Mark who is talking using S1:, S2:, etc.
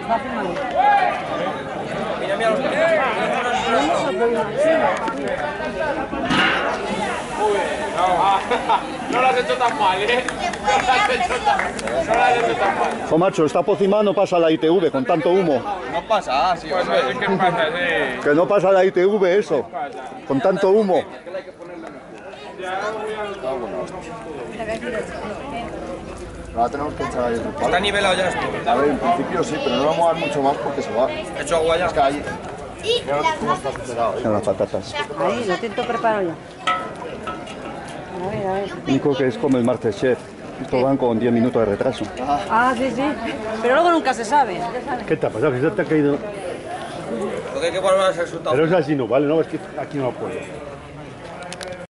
S1: Está.
S2: Mira, mira los No lo has hecho tan mal, ¿eh? No lo has hecho tan, no lo has hecho tan mal.
S3: Jo, macho, esta pócima no pasa la ITV con tanto humo.
S4: No pasa, sí,
S2: Pues. ¿qué pasa? Sí.
S3: Que no pasa la ITV eso. Con tanto humo.
S4: Ahora tenemos que echar ahí otro palo.
S2: Está nivelado ya esto.
S4: A ver, en principio sí, pero no vamos a dar mucho más porque se va.
S2: He hecho agua ya.
S4: Es que ahí... Mira cómo está superado, ¿eh?
S3: Las patatas.
S1: Ahí, lo tinto preparado ya. A ver, a ver.
S3: Único que es como el Masterchef. Estos van con 10 minutos de retraso.
S1: Ah, sí, sí. Pero luego nunca se sabe.
S5: ¿Qué te ha pasado? ¿Qué te ha caído?
S2: Lo que hay que volver a ser resultado.
S5: Pero es así, no vale, no, es que aquí no puedo.